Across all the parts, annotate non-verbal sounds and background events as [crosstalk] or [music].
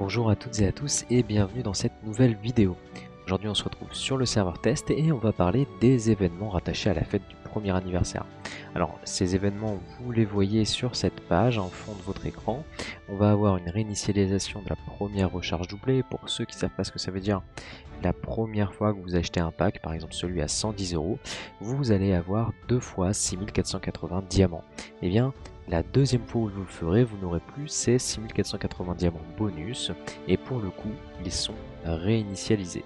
Bonjour à toutes et à tous et bienvenue dans cette nouvelle vidéo. Aujourd'hui on se retrouve sur le serveur test et on va parler des événements rattachés à la fête du premier anniversaire. Alors ces événements vous les voyez sur cette page en fond de votre écran. On va avoir une réinitialisation de la première recharge doublée. Pour ceux qui ne savent pas ce que ça veut dire, la première fois que vous achetez un pack, par exemple celui à 110 euros, vous allez avoir deux fois 6480 diamants. Et eh bien la deuxième fois où vous le ferez, vous n'aurez plus ces 6480 diamants bonus et pour le coup, ils sont réinitialisés.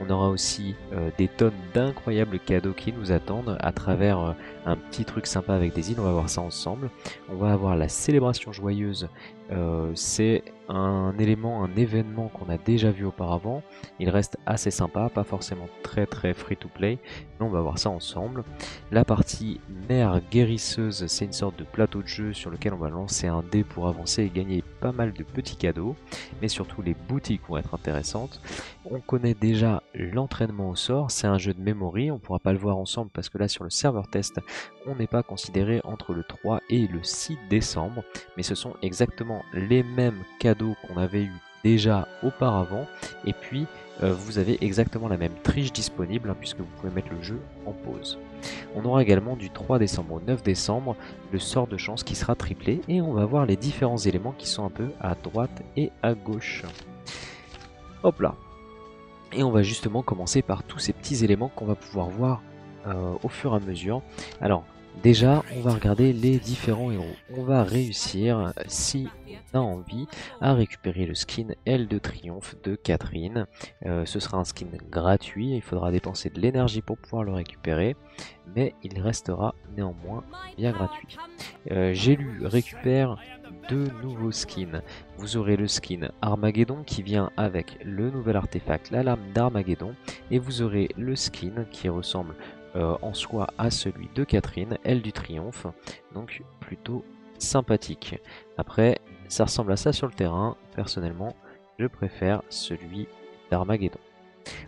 On aura aussi euh, des tonnes d'incroyables cadeaux qui nous attendent à travers euh, un petit truc sympa avec des îles, on va voir ça ensemble. On va avoir la célébration joyeuse, euh, c'est un élément, un événement qu'on a déjà vu auparavant. Il reste assez sympa, pas forcément très très free to play, mais on va voir ça ensemble. La partie mer guérisseuse, c'est une sorte de plateau de jeu sur lequel on va lancer un dé pour avancer et gagner pas mal de petits cadeaux, mais surtout les boutiques vont être intéressantes. On connaît déjà l'entraînement au sort, c'est un jeu de memory, on pourra pas le voir ensemble parce que là sur le serveur test, on n'est pas considéré entre le 3 et le 6 décembre, mais ce sont exactement les mêmes cadeaux qu'on avait eu déjà auparavant, et puis euh, vous avez exactement la même triche disponible, hein, puisque vous pouvez mettre le jeu en pause. On aura également du 3 décembre au 9 décembre le sort de chance qui sera triplé, et on va voir les différents éléments qui sont un peu à droite et à gauche. Hop là Et on va justement commencer par tous ces petits éléments qu'on va pouvoir voir euh, au fur et à mesure. Alors, déjà, on va regarder les différents héros. On va réussir, si on a envie, à récupérer le skin L de Triomphe de Catherine. Euh, ce sera un skin gratuit, il faudra dépenser de l'énergie pour pouvoir le récupérer, mais il restera néanmoins bien gratuit. Euh, J'ai lu récupère deux nouveaux skins. Vous aurez le skin Armageddon qui vient avec le nouvel artefact, la lame d'Armageddon, et vous aurez le skin qui ressemble euh, en soi à celui de Catherine, elle du triomphe, donc plutôt sympathique. Après, ça ressemble à ça sur le terrain, personnellement, je préfère celui d'Armageddon.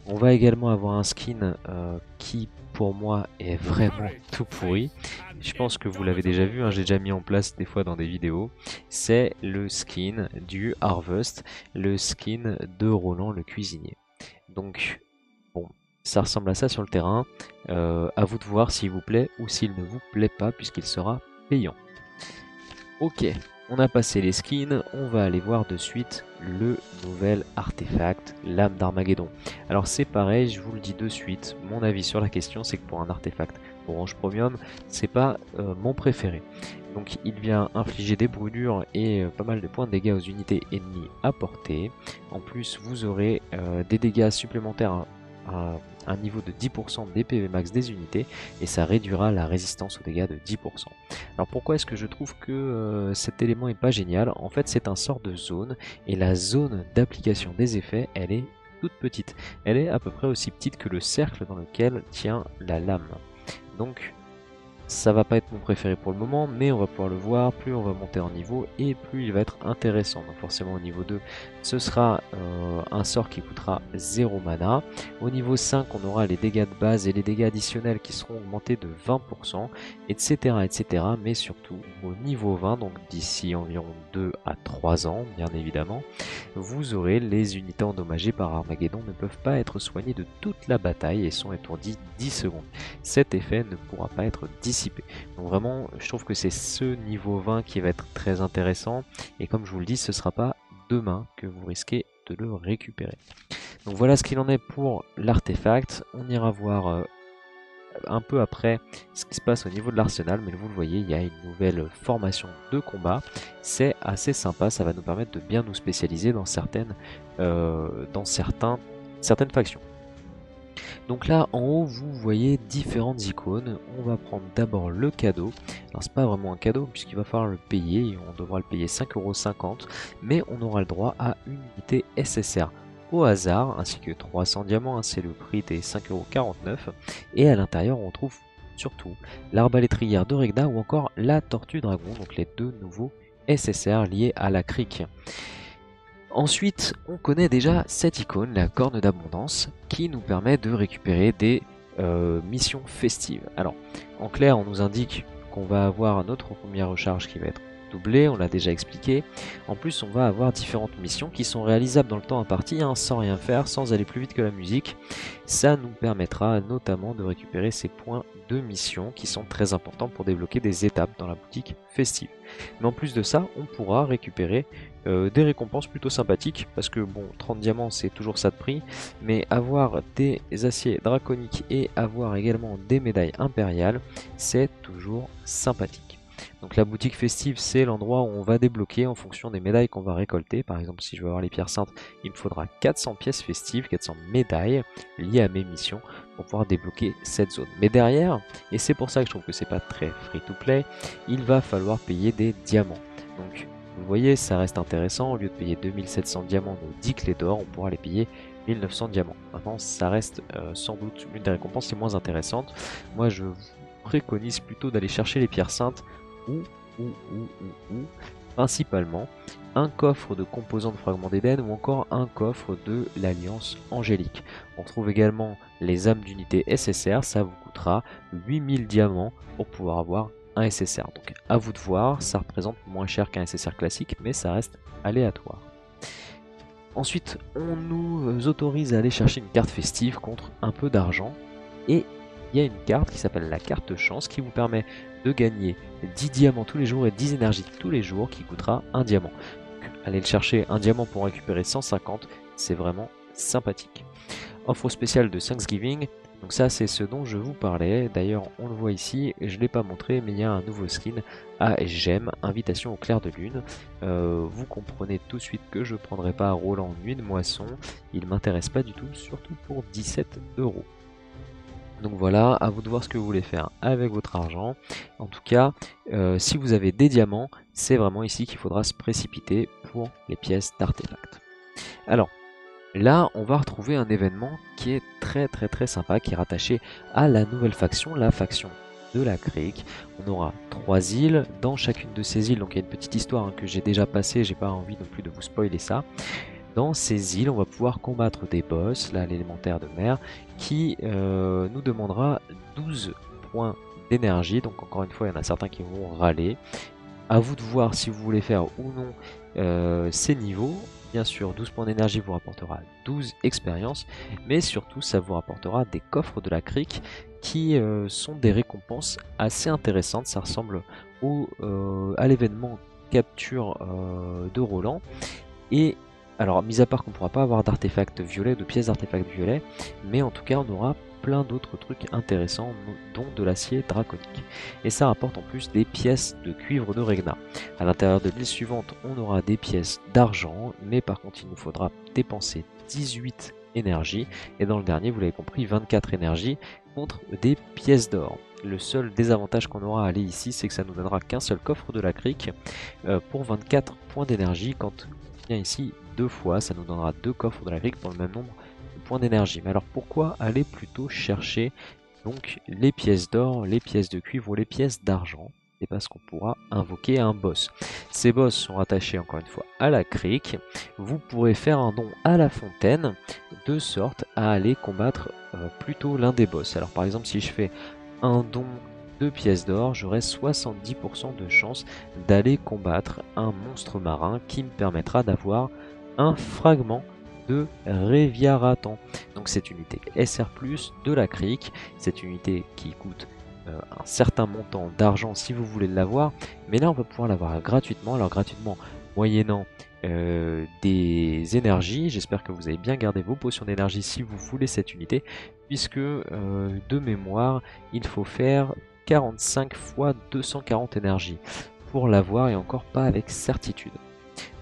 On va également avoir un skin euh, qui pour moi est vraiment tout pourri. Je pense que vous l'avez déjà vu, hein, j'ai déjà mis en place des fois dans des vidéos. C'est le skin du Harvest, le skin de Roland le cuisinier. Donc ça ressemble à ça sur le terrain. Euh, à vous de voir s'il vous plaît ou s'il ne vous plaît pas puisqu'il sera payant. Ok, on a passé les skins, on va aller voir de suite le nouvel artefact, l'âme d'Armageddon. Alors c'est pareil, je vous le dis de suite, mon avis sur la question c'est que pour un artefact Orange Premium, c'est pas euh, mon préféré. Donc il vient infliger des brûlures et euh, pas mal de points de dégâts aux unités ennemies à portée. En plus vous aurez des dégâts supplémentaires un niveau de 10% des PV max des unités et ça réduira la résistance aux dégâts de 10%. Alors pourquoi est-ce que je trouve que euh, cet élément est pas génial? En fait c'est un sort de zone et la zone d'application des effets elle est toute petite. Elle est à peu près aussi petite que le cercle dans lequel tient la lame. Donc ça va pas être mon préféré pour le moment, mais on va pouvoir le voir, plus on va monter en niveau et plus il va être intéressant. Donc forcément au niveau 2, ce sera euh, un sort qui coûtera 0 mana. Au niveau 5, on aura les dégâts de base et les dégâts additionnels qui seront augmentés de 20%, etc. etc. Mais surtout au niveau 20, donc d'ici environ 2 à 3 ans, bien évidemment, vous aurez les unités endommagées par Armageddon ne peuvent pas être soignées de toute la bataille et sont étourdies 10 secondes. Cet effet ne pourra pas être donc vraiment, je trouve que c'est ce niveau 20 qui va être très intéressant. Et comme je vous le dis, ce ne sera pas demain que vous risquez de le récupérer. Donc voilà ce qu'il en est pour l'artefact. On ira voir euh, un peu après ce qui se passe au niveau de l'arsenal. Mais vous le voyez, il y a une nouvelle formation de combat. C'est assez sympa, ça va nous permettre de bien nous spécialiser dans certaines, euh, dans certains, certaines factions. Donc là en haut vous voyez différentes icônes. On va prendre d'abord le cadeau. Alors c'est pas vraiment un cadeau puisqu'il va falloir le payer. On devra le payer 5,50€ mais on aura le droit à une unité SSR au hasard ainsi que 300 diamants. Hein, c'est le prix des 5,49€ et à l'intérieur on trouve surtout l'arbalétrière de Regda ou encore la tortue dragon. Donc les deux nouveaux SSR liés à la crique. Ensuite, on connaît déjà cette icône, la corne d'abondance, qui nous permet de récupérer des euh, missions festives. Alors, en clair, on nous indique qu'on va avoir notre première recharge qui va être on l'a déjà expliqué. En plus, on va avoir différentes missions qui sont réalisables dans le temps imparti, hein, sans rien faire, sans aller plus vite que la musique. Ça nous permettra notamment de récupérer ces points de mission qui sont très importants pour débloquer des étapes dans la boutique festive. Mais en plus de ça, on pourra récupérer euh, des récompenses plutôt sympathiques parce que bon 30 diamants c'est toujours ça de prix mais avoir des aciers draconiques et avoir également des médailles impériales c'est toujours sympathique. Donc la boutique festive c'est l'endroit où on va débloquer en fonction des médailles qu'on va récolter. Par exemple si je veux avoir les pierres saintes il me faudra 400 pièces festives, 400 médailles liées à mes missions pour pouvoir débloquer cette zone. Mais derrière, et c'est pour ça que je trouve que c'est pas très free to play, il va falloir payer des diamants. Donc vous voyez, ça reste intéressant. Au lieu de payer 2700 diamants nos 10 clés d'or, on pourra les payer 1900 diamants. Maintenant, ça reste euh, sans doute une des récompenses les moins intéressantes. Moi, je vous préconise plutôt d'aller chercher les pierres saintes ou, principalement un coffre de composants de fragments d'Éden ou encore un coffre de l'Alliance Angélique. On trouve également les âmes d'unité SSR, ça vous coûtera 8000 diamants pour pouvoir avoir un SSR. Donc à vous de voir, ça représente moins cher qu'un SSR classique, mais ça reste aléatoire. Ensuite, on nous autorise à aller chercher une carte festive contre un peu d'argent. Et il y a une carte qui s'appelle la carte chance qui vous permet de gagner 10 diamants tous les jours et 10 énergies tous les jours qui coûtera un diamant. Aller le chercher un diamant pour récupérer 150, c'est vraiment sympathique. Offre spéciale de Thanksgiving, donc ça c'est ce dont je vous parlais, d'ailleurs on le voit ici, je ne l'ai pas montré mais il y a un nouveau skin à J'aime, invitation au clair de lune. Euh, vous comprenez tout de suite que je ne prendrai pas Roland Nuit de Moisson, il m'intéresse pas du tout, surtout pour 17 euros. Donc voilà, à vous de voir ce que vous voulez faire avec votre argent. En tout cas, euh, si vous avez des diamants, c'est vraiment ici qu'il faudra se précipiter pour les pièces d'artefacts. Alors, Là, on va retrouver un événement qui est très très très sympa, qui est rattaché à la nouvelle faction, la faction de la crique. On aura trois îles, dans chacune de ces îles, donc il y a une petite histoire hein, que j'ai déjà passée, j'ai pas envie non plus de vous spoiler ça. Dans ces îles, on va pouvoir combattre des boss, là l'élémentaire de mer, qui euh, nous demandera 12 points d'énergie, donc encore une fois il y en a certains qui vont râler. À vous de voir si vous voulez faire ou non euh, ces niveaux. Bien sûr, 12 points d'énergie vous rapportera 12 expériences, mais surtout ça vous rapportera des coffres de la crique qui euh, sont des récompenses assez intéressantes. Ça ressemble au, à l'événement capture de Roland. Et alors, mis à part qu'on ne pourra pas avoir d'artefacts violets, de pièces d'artefacts violets, mais en tout cas on aura plein d'autres trucs intéressants, dont de l'acier draconique. Et ça rapporte en plus des pièces de cuivre de Regna. À l'intérieur de l'île suivante, on aura des pièces d'argent, mais par contre il nous faudra dépenser 18 énergies, et dans le dernier, vous l'avez compris, 24 énergies contre des pièces d'or. Le seul désavantage qu'on aura à aller ici, c'est que ça nous donnera qu'un seul coffre de la crique euh, pour 24 points d'énergie. Quand on vient ici deux fois, ça nous donnera deux coffres de la crique pour le même nombre points d'énergie. Mais alors pourquoi aller plutôt chercher donc les pièces d'or, les pièces de cuivre ou les pièces d'argent? C'est parce qu'on pourra invoquer un boss. Ces boss sont attachés encore une fois à la crique. Vous pourrez faire un don à la fontaine de sorte à aller combattre euh, plutôt l'un des boss. Alors par exemple si je fais un don de pièces d'or, j'aurai 70% de chance d'aller combattre un monstre marin qui me permettra d'avoir un fragment de Réviaratan. Donc cette unité SR+, de la crique, cette unité qui coûte euh, un certain montant d'argent si vous voulez l'avoir, mais là on va pouvoir l'avoir gratuitement, alors gratuitement moyennant euh, des énergies, j'espère que vous avez bien gardé vos potions d'énergie si vous voulez cette unité, puisque euh, de mémoire il faut faire 45 fois 240 énergie pour l'avoir et encore pas avec certitude.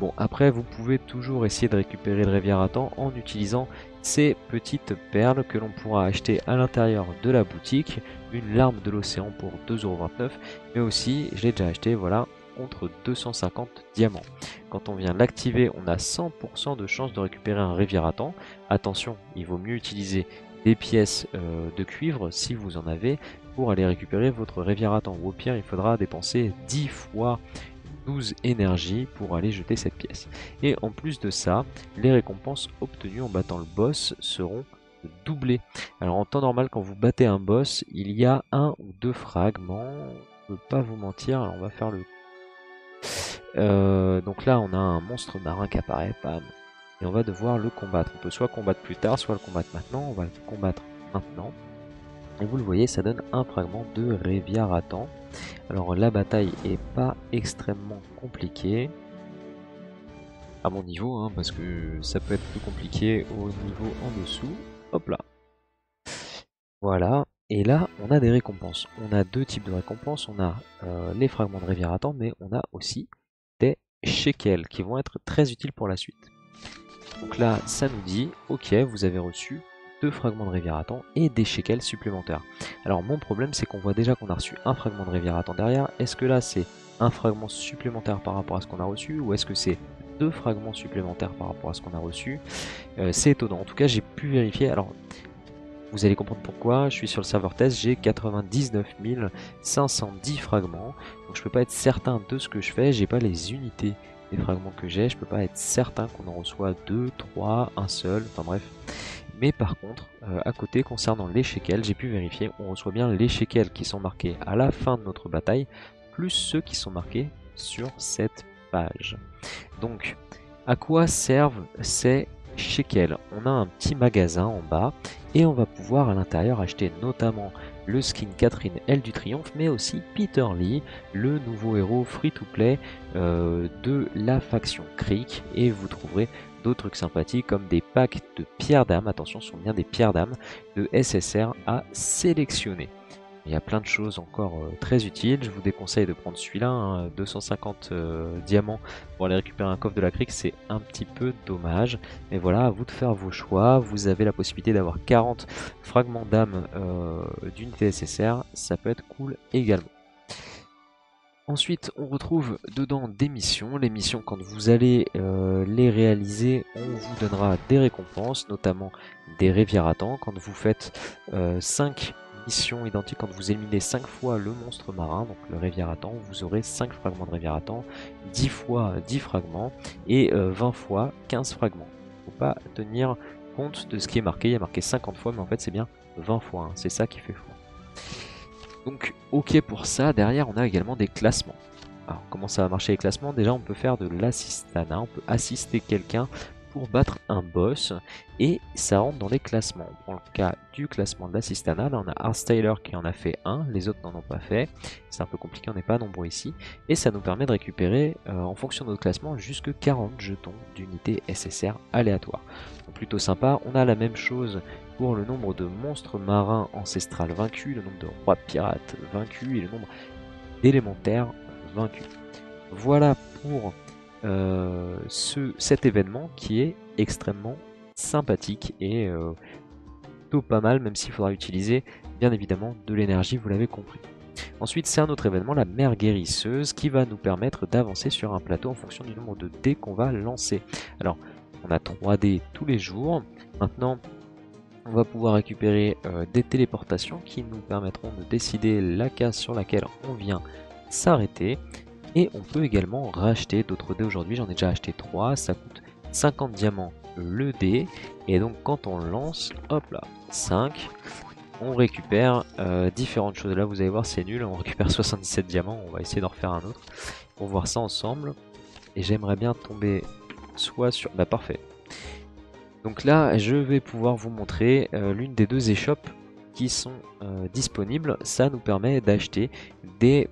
Bon, après, vous pouvez toujours essayer de récupérer le Réviaratan en utilisant ces petites perles que l'on pourra acheter à l'intérieur de la boutique. Une larme de l'océan pour 2,29€, mais aussi, je l'ai déjà acheté, voilà, contre 250 diamants. Quand on vient l'activer, on a 100% de chance de récupérer un Réviaratan. Attention, il vaut mieux utiliser des pièces euh, de cuivre si vous en avez pour aller récupérer votre Réviaratan. Ou au pire, il faudra dépenser 10 fois 12 énergie pour aller jeter cette pièce. Et en plus de ça, les récompenses obtenues en battant le boss seront doublées. Alors en temps normal, quand vous battez un boss, il y a un ou deux fragments. Je ne peux pas vous mentir, alors on va faire le euh, donc là on a un monstre marin qui apparaît, bam, et on va devoir le combattre. On peut soit combattre plus tard, soit le combattre maintenant. On va le combattre maintenant. Et vous le voyez, ça donne un fragment de Réviaraton. Alors la bataille est pas extrêmement compliquée à mon niveau, hein, parce que ça peut être plus compliqué au niveau en dessous. Hop là. Voilà. Et là, on a des récompenses. On a deux types de récompenses. On a euh, les fragments de Réviaraton, mais on a aussi des shekels qui vont être très utiles pour la suite. Donc là, ça nous dit, ok, vous avez reçu deux fragments de Réviaraton et des shekels supplémentaires. Alors mon problème, c'est qu'on voit déjà qu'on a reçu un fragment de Réviaraton derrière. Est-ce que là, c'est un fragment supplémentaire par rapport à ce qu'on a reçu ou est-ce que c'est deux fragments supplémentaires par rapport à ce qu'on a reçu? Euh, C'est étonnant. En tout cas, j'ai pu vérifier. Alors, vous allez comprendre pourquoi. Je suis sur le serveur test, j'ai 99 510 fragments. Donc je peux pas être certain de ce que je fais. J'ai pas les unités des fragments que j'ai. Je peux pas être certain qu'on en reçoit deux, trois, un seul. Enfin bref. Mais par contre, euh, à côté, concernant les shekels, j'ai pu vérifier, on reçoit bien les shekels qui sont marqués à la fin de notre bataille, plus ceux qui sont marqués sur cette page. Donc, à quoi servent ces shekels? On a un petit magasin en bas et on va pouvoir à l'intérieur acheter notamment le skin Catherine Elle du Triomphe, mais aussi Peter Lee, le nouveau héros free-to-play euh, de la faction Creek, et vous trouverez d'autres trucs sympathiques comme des packs de pierres d'âme, attention ce sont bien des pierres d'âme, de SSR à sélectionner. Il y a plein de choses encore euh, très utiles. Je vous déconseille de prendre celui-là, 250 hein, euh, diamants pour aller récupérer un coffre de la crique, c'est un petit peu dommage. Mais voilà, à vous de faire vos choix. Vous avez la possibilité d'avoir 40 fragments d'âme euh, d'unité SSR, ça peut être cool également. Ensuite, on retrouve dedans des missions. Les missions, quand vous allez les réaliser, on vous donnera des récompenses, notamment des réviratans. Quand vous faites 5 mission identique quand vous éliminez 5 fois le monstre marin, donc le Réviaraton, vous aurez 5 fragments de Réviaraton, 10 fois 10 fragments et 20 euh, fois 15 fragments. Faut pas tenir compte de ce qui est marqué, il y a marqué 50 fois mais en fait c'est bien 20 fois, hein. c'est ça qui fait fou. Donc ok pour ça, derrière on a également des classements. Alors comment ça va marcher les classements? Déjà on peut faire de l'assistana, on peut assister quelqu'un pour battre un boss et ça rentre dans les classements. On prend le cas du classement de l'assistana, là on a Styler qui en a fait un, les autres n'en ont pas fait, c'est un peu compliqué, on n'est pas nombreux ici, et ça nous permet de récupérer euh, en fonction de notre classement jusque 40 jetons d'unités SSR aléatoires. Donc plutôt sympa, on a la même chose le nombre de monstres marins ancestrales vaincus, le nombre de rois pirates vaincus et le nombre d'élémentaires vaincus. Voilà pour euh, ce, cet événement qui est extrêmement sympathique et euh, plutôt pas mal, même s'il faudra utiliser bien évidemment de l'énergie, vous l'avez compris. Ensuite, c'est un autre événement, la mer guérisseuse, qui va nous permettre d'avancer sur un plateau en fonction du nombre de dés qu'on va lancer. Alors, on a 3 dés tous les jours. Maintenant, on va pouvoir récupérer euh, des téléportations qui nous permettront de décider la case sur laquelle on vient s'arrêter. Et on peut également racheter d'autres dés aujourd'hui, j'en ai déjà acheté 3, ça coûte 50 diamants le dé. Et donc quand on lance, hop là, 5, on récupère euh, différentes choses. Là vous allez voir c'est nul, on récupère [laughs] 77 diamants, on va essayer d'en refaire un autre. Pour voir ça ensemble. Et j'aimerais bien tomber soit sur... Bah parfait. Donc là je vais pouvoir vous montrer euh, l'une des deux échoppes qui sont euh, disponibles. Ça nous permet d'acheter des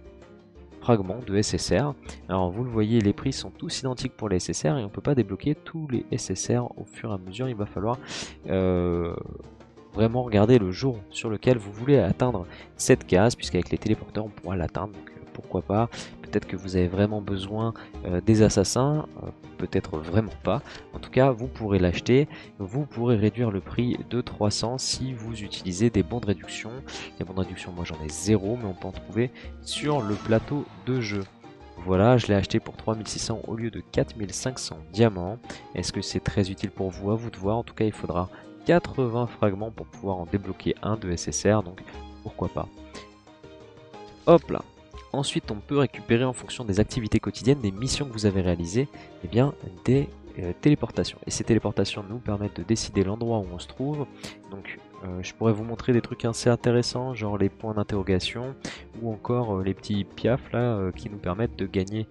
fragments de SSR. Alors vous le voyez, les prix sont tous identiques pour les SSR et on peut pas débloquer tous les SSR au fur et à mesure. Il va falloir euh, vraiment regarder le jour sur lequel vous voulez atteindre cette case, puisqu'avec les téléporteurs on pourra l'atteindre. Donc pourquoi pas Peut-être que vous avez vraiment besoin euh, des assassins, euh, peut-être vraiment pas. En tout cas, vous pourrez l'acheter. Vous pourrez réduire le prix de 300 si vous utilisez des bons de réduction. Les bons de réduction, moi j'en ai zéro, mais on peut en trouver sur le plateau de jeu. Voilà, je l'ai acheté pour 3600 au lieu de 4500 diamants. Est-ce que c'est très utile pour vous? À vous de voir. En tout cas, il faudra 80 fragments pour pouvoir en débloquer un de SSR, donc pourquoi pas. Hop là Ensuite, on peut récupérer en fonction des activités quotidiennes, des missions que vous avez réalisées, eh bien, des euh, téléportations. Et ces téléportations nous permettent de décider l'endroit où on se trouve. Donc, euh, je pourrais vous montrer des trucs assez intéressants, genre les points d'interrogation, ou encore euh, les petits piafs là, qui nous permettent de gagner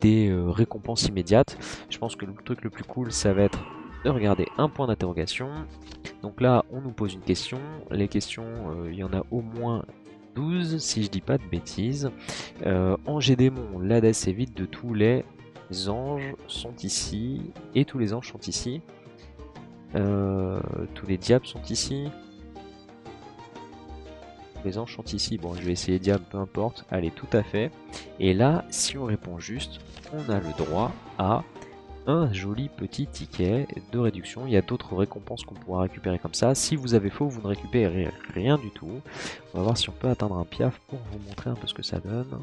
des récompenses immédiates. Je pense que le truc le plus cool, ça va être de regarder un point d'interrogation. Donc là, on nous pose une question. Les questions, il y en a au moins 12, si je dis pas de bêtises. en Gédémon, l'Hadès est vide de tous les anges sont ici. Et tous les anges sont ici. tous les diables sont ici. Les anges sont ici. Bon, je vais essayer diable, peu importe. Allez, tout à fait. Et là, si on répond juste, on a le droit à joli petit ticket de réduction. Il y a d'autres récompenses qu'on pourra récupérer comme ça. Si vous avez faux, vous ne récupérez rien du tout. On va voir si on peut atteindre un piaf pour vous montrer un peu ce que ça donne.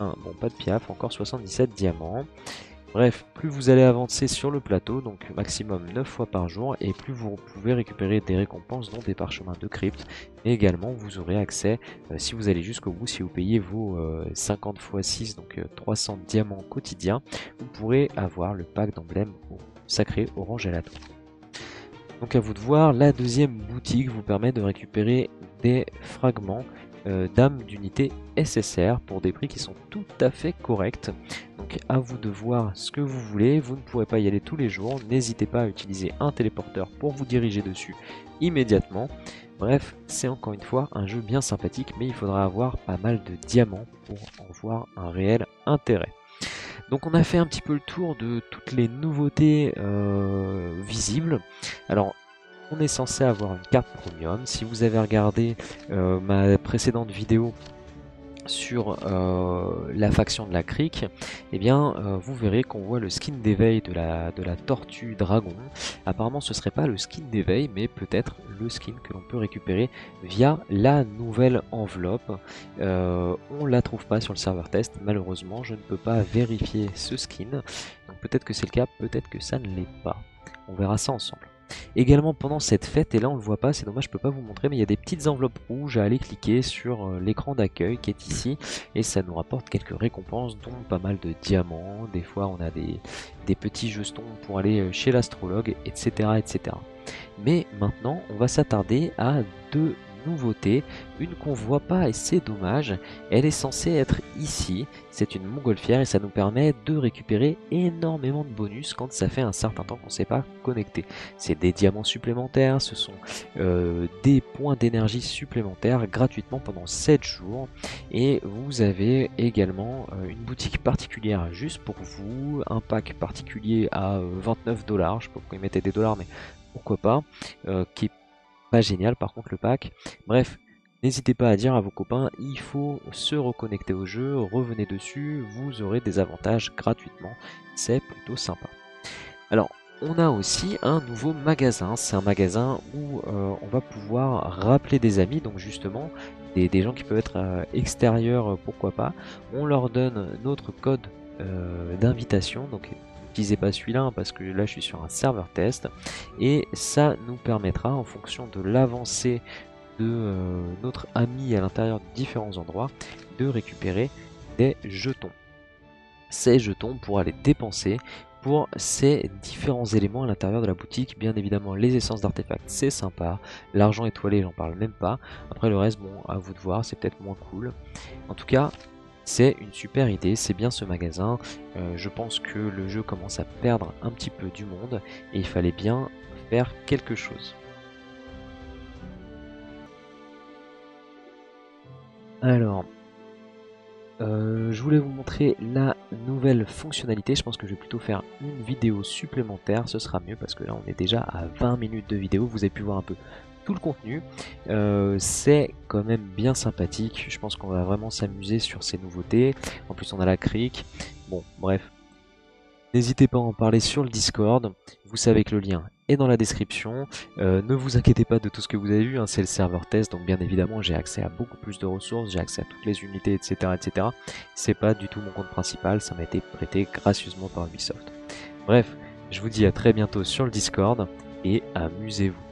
Un, bon, pas de piaf, encore 77 diamants. Bref, plus vous allez avancer sur le plateau, donc maximum 9 fois par jour, et plus vous pouvez récupérer des récompenses, dont des parchemins de crypte, mais également vous aurez accès, euh, si vous allez jusqu'au bout, si vous payez vos 50 x 6, donc 300 euh, diamants quotidiens, vous pourrez avoir le pack d'emblème sacré orange à la Donc à vous de voir, la deuxième boutique vous permet de récupérer des fragments euh, d'âme d'unité SSR pour des prix qui sont tout à fait corrects. Donc à vous de voir ce que vous voulez, vous ne pourrez pas y aller tous les jours, n'hésitez pas à utiliser un téléporteur pour vous diriger dessus immédiatement. Bref, c'est encore une fois un jeu bien sympathique, mais il faudra avoir pas mal de diamants pour en voir un réel intérêt. Donc on a fait un petit peu le tour de toutes les nouveautés euh, visibles. Alors on est censé avoir une carte premium. Si vous avez regardé euh, ma précédente vidéo sur euh, la faction de la crique, eh bien euh, vous verrez qu'on voit le skin d'éveil de la, tortue dragon. Apparemment ce serait pas le skin d'éveil mais peut-être le skin que l'on peut récupérer via la nouvelle enveloppe. on la trouve pas sur le serveur test, malheureusement je ne peux pas vérifier ce skin. Donc peut-être que c'est le cas, peut-être que ça ne l'est pas. On verra ça ensemble. Également pendant cette fête, et là on le voit pas, c'est dommage je peux pas vous montrer, mais il y a des petites enveloppes rouges à aller cliquer sur euh, l'écran d'accueil qui est ici, et ça nous rapporte quelques récompenses, dont pas mal de diamants, des fois on a des, petits jetons pour aller euh, chez l'astrologue, etc., etc. Mais maintenant on va s'attarder à deux nouveauté, une qu'on voit pas et c'est dommage. Elle est censée être ici, c'est une montgolfière et ça nous permet de récupérer énormément de bonus quand ça fait un certain temps qu'on ne s'est pas connecté. C'est des diamants supplémentaires, ce sont euh, des points d'énergie supplémentaires gratuitement pendant 7 jours et vous avez également euh, une boutique particulière juste pour vous, un pack particulier à 29 euh, dollars, je sais pas pourquoi ils mettaient des dollars mais pourquoi pas, qui est pas génial par contre le pack. Bref, n'hésitez pas à dire à vos copains, il faut se reconnecter au jeu, revenez dessus, vous aurez des avantages gratuitement, c'est plutôt sympa. Alors, on a aussi un nouveau magasin, c'est un magasin où euh, on va pouvoir rappeler des amis, donc justement des, gens qui peuvent être euh, extérieurs, pourquoi pas. On leur donne notre code euh, d'invitation, donc n'utilisez pas celui-là hein, parce que là je suis sur un serveur test et ça nous permettra en fonction de l'avancée de euh, notre ami à l'intérieur de différents endroits de récupérer des jetons. Ces jetons pour aller dépenser pour ces différents éléments à l'intérieur de la boutique. Bien évidemment, les essences d'artefacts, c'est sympa. L'argent étoilé, j'en parle même pas. Après le reste, bon, à vous de voir, c'est peut-être moins cool. En tout cas, c'est une super idée, c'est bien ce magasin. Euh, je pense que le jeu commence à perdre un petit peu du monde et il fallait bien faire quelque chose. Alors, euh, je voulais vous montrer la nouvelle fonctionnalité. Je pense que je vais plutôt faire une vidéo supplémentaire. Ce sera mieux parce que là on est déjà à 20 minutes de vidéo. Vous avez pu voir un peu tout le contenu. Euh, c'est quand même bien sympathique. Je pense qu'on va vraiment s'amuser sur ces nouveautés. En plus, on a la crique. Bon, bref. N'hésitez pas à en parler sur le Discord. Vous savez que le lien est dans la description. Euh, ne vous inquiétez pas de tout ce que vous avez vu. Hein. c'est le serveur test. Donc, bien évidemment, j'ai accès à beaucoup plus de ressources. J'ai accès à toutes les unités, etc. etc. C'est pas du tout mon compte principal. Ça m'a été prêté gracieusement par Ubisoft. Bref, je vous dis à très bientôt sur le Discord et amusez-vous.